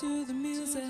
to the music.